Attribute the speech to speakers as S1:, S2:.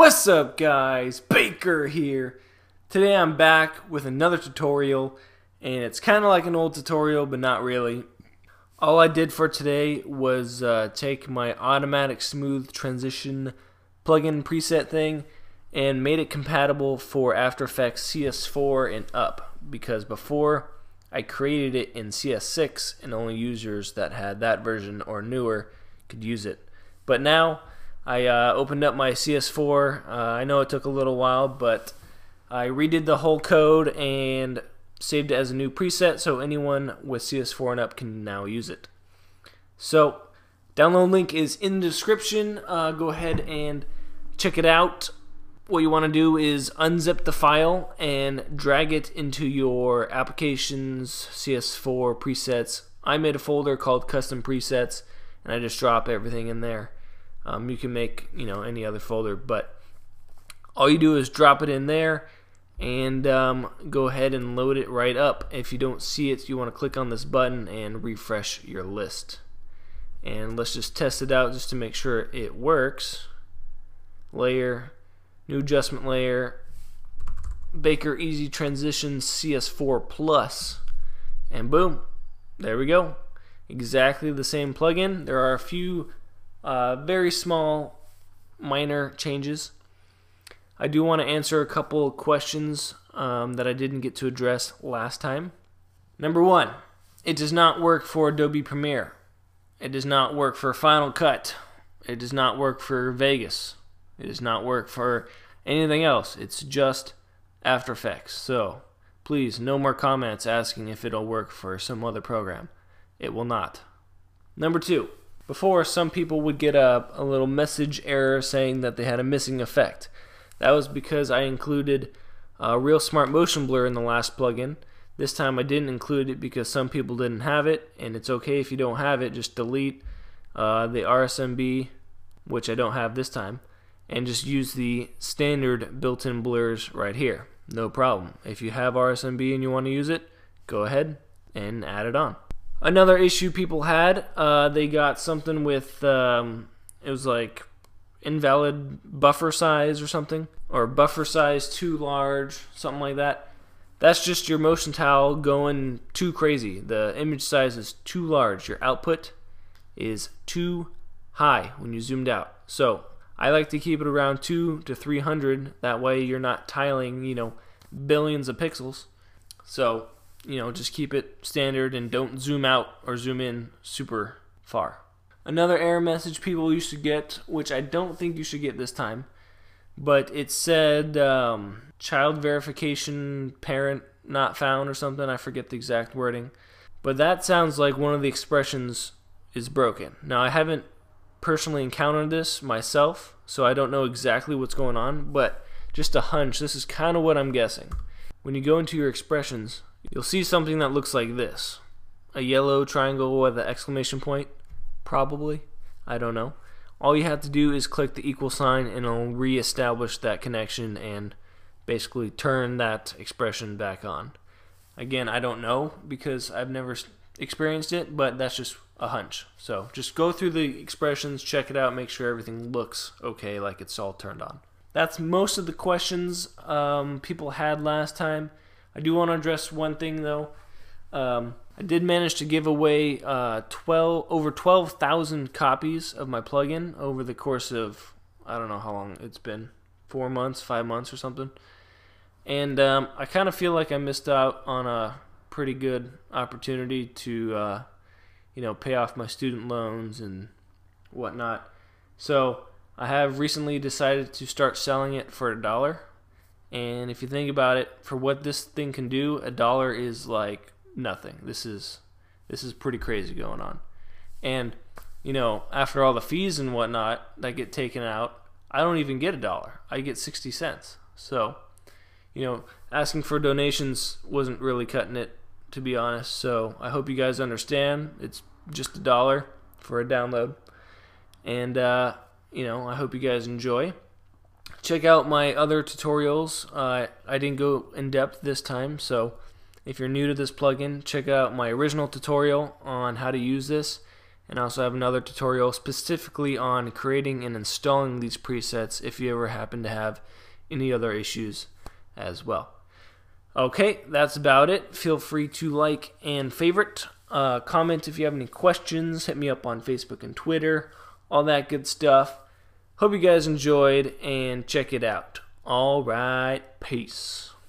S1: What's up guys? Baker here. Today I'm back with another tutorial and it's kind of like an old tutorial but not really. All I did for today was uh, take my automatic smooth transition plugin preset thing and made it compatible for After Effects CS4 and up because before I created it in CS6 and only users that had that version or newer could use it. But now I uh, opened up my CS4. Uh, I know it took a little while, but I redid the whole code and saved it as a new preset so anyone with CS4 and up can now use it. So, download link is in the description. Uh, go ahead and check it out. What you want to do is unzip the file and drag it into your applications CS4 presets. I made a folder called custom presets and I just drop everything in there. Um, you can make you know any other folder, but all you do is drop it in there and um, go ahead and load it right up. If you don't see it, you want to click on this button and refresh your list. And let's just test it out just to make sure it works. Layer, new adjustment layer, Baker Easy Transitions CS4 Plus, and boom, there we go. Exactly the same plugin. There are a few uh, very small, minor changes. I do want to answer a couple questions um, that I didn't get to address last time. Number one, it does not work for Adobe Premiere. It does not work for Final Cut. It does not work for Vegas. It does not work for anything else. It's just After Effects. So please, no more comments asking if it'll work for some other program. It will not. Number two, before, some people would get a, a little message error saying that they had a missing effect. That was because I included a ReelSmart Motion Blur in the last plugin. This time I didn't include it because some people didn't have it, and it's okay if you don't have it. Just delete uh, the RSMB, which I don't have this time, and just use the standard built-in blurs right here. No problem. If you have RSMB and you want to use it, go ahead and add it on. Another issue people had, uh, they got something with, um, it was like invalid buffer size or something, or buffer size too large, something like that. That's just your motion tile going too crazy. The image size is too large. Your output is too high when you zoomed out. So I like to keep it around two to 300. That way you're not tiling, you know, billions of pixels. So you know, just keep it standard and don't zoom out or zoom in super far. Another error message people used to get, which I don't think you should get this time, but it said um, child verification parent not found or something. I forget the exact wording. But that sounds like one of the expressions is broken. Now, I haven't personally encountered this myself, so I don't know exactly what's going on, but just a hunch, this is kind of what I'm guessing. When you go into your expressions, you'll see something that looks like this. A yellow triangle with an exclamation point, probably. I don't know. All you have to do is click the equal sign and it'll reestablish that connection and basically turn that expression back on. Again, I don't know because I've never experienced it, but that's just a hunch. So just go through the expressions, check it out, make sure everything looks okay, like it's all turned on. That's most of the questions um, people had last time. I do want to address one thing though. Um, I did manage to give away uh, 12 over 12,000 copies of my plugin over the course of I don't know how long it's been, four months, five months, or something. And um, I kind of feel like I missed out on a pretty good opportunity to, uh, you know, pay off my student loans and whatnot. So I have recently decided to start selling it for a dollar. And if you think about it, for what this thing can do, a dollar is like nothing. This is this is pretty crazy going on. And you know, after all the fees and whatnot that get taken out, I don't even get a dollar. I get 60 cents. So, you know, asking for donations wasn't really cutting it, to be honest. So I hope you guys understand. It's just a dollar for a download. And, uh, you know, I hope you guys enjoy. Check out my other tutorials. Uh, I didn't go in depth this time, so if you're new to this plugin, check out my original tutorial on how to use this. And I also have another tutorial specifically on creating and installing these presets if you ever happen to have any other issues as well. Okay, that's about it. Feel free to like and favorite. Uh, comment if you have any questions. Hit me up on Facebook and Twitter. All that good stuff. Hope you guys enjoyed and check it out. All right, peace.